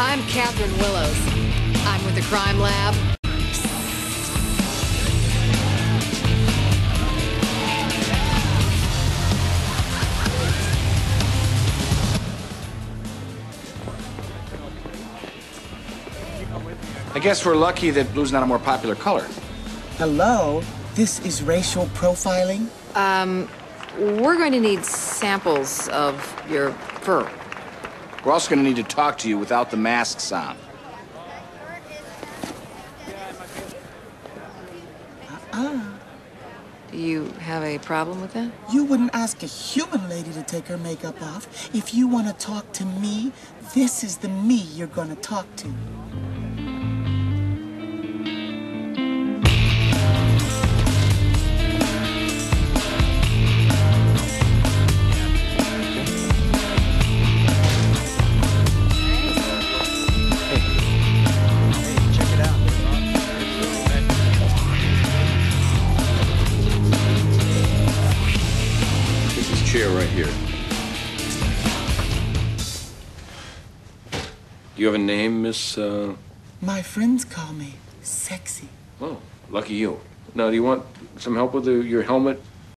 Catherine Willows. I'm with the Crime Lab. I guess we're lucky that blue's not a more popular color. Hello? This is racial profiling? Um, we're going to need samples of your fur. We're also going to need to talk to you without the masks on. Uh-uh. Do you have a problem with that? You wouldn't ask a human lady to take her makeup off. If you want to talk to me, this is the me you're going to talk to. Chair right here. Do you have a name, Miss? Uh... My friends call me sexy. Oh, lucky you. Now, do you want some help with the, your helmet